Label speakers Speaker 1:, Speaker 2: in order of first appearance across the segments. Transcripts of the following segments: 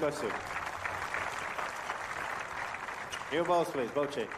Speaker 1: Kosu. New balls, please. Ball change.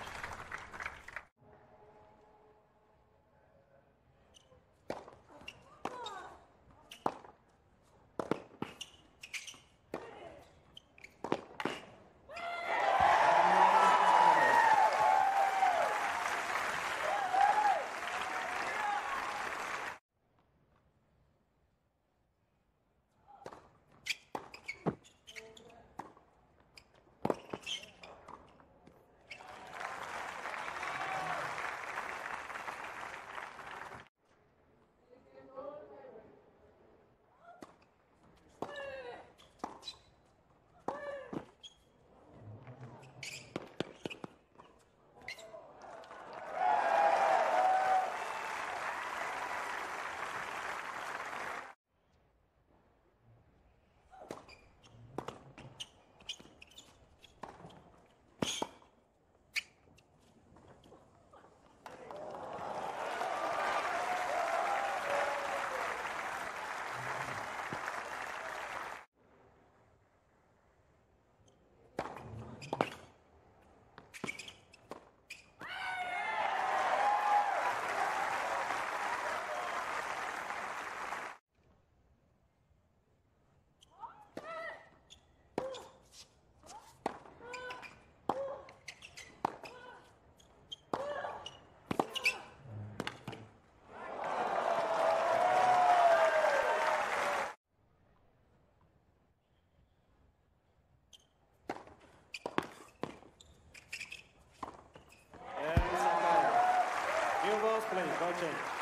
Speaker 1: Please. Ball change.